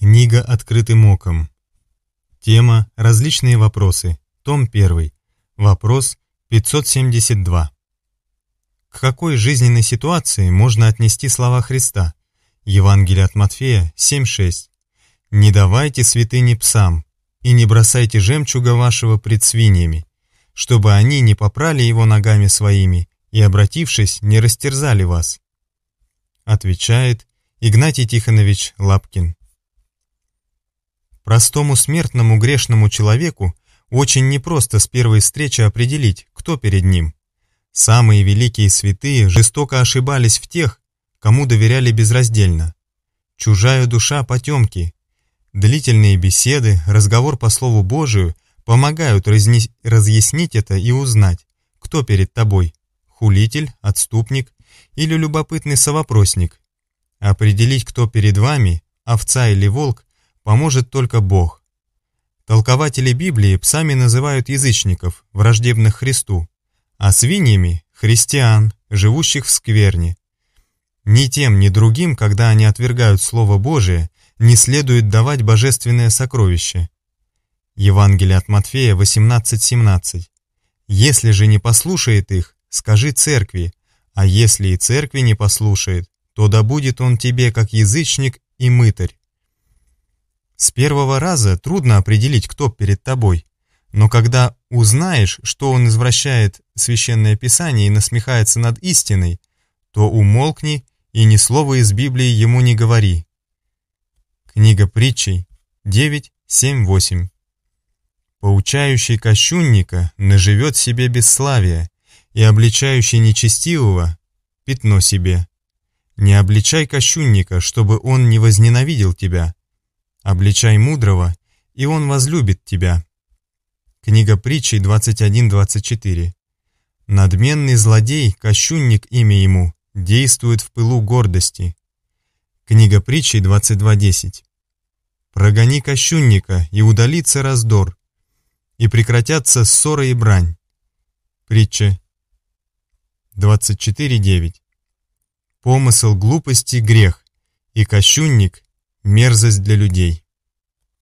Книга «Открытым оком». Тема «Различные вопросы». Том 1. Вопрос 572. К какой жизненной ситуации можно отнести слова Христа? Евангелие от Матфея 7.6. «Не давайте святыни псам, и не бросайте жемчуга вашего пред свиньями, чтобы они не попрали его ногами своими и, обратившись, не растерзали вас». Отвечает Игнатий Тихонович Лапкин. Простому смертному грешному человеку очень непросто с первой встречи определить, кто перед ним. Самые великие святые жестоко ошибались в тех, кому доверяли безраздельно. Чужая душа потемки. Длительные беседы, разговор по Слову Божию помогают разъяснить это и узнать, кто перед тобой – хулитель, отступник или любопытный совопросник. Определить, кто перед вами – овца или волк, поможет только Бог. Толкователи Библии псами называют язычников, враждебных Христу, а свиньями – христиан, живущих в скверне. Ни тем, ни другим, когда они отвергают Слово Божие, не следует давать божественное сокровище. Евангелие от Матфея 18:17. Если же не послушает их, скажи церкви, а если и церкви не послушает, то да будет он тебе как язычник и мытарь. С первого раза трудно определить, кто перед тобой. Но когда узнаешь, что он извращает священное писание и насмехается над истиной, то умолкни и ни слова из Библии ему не говори. Книга притчей 9, 7, 8 Поучающий кощунника наживет себе бесславие, и обличающий нечестивого — пятно себе. Не обличай кощунника, чтобы он не возненавидел тебя, Обличай мудрого, и он возлюбит тебя. Книга притчей 21.24. Надменный злодей, кощунник имя ему, действует в пылу гордости. Книга притчей 22.10. Прогони кощунника, и удалится раздор, и прекратятся ссоры и брань. Притча 24.9. Помысл глупости – грех, и кощунник мерзость для людей.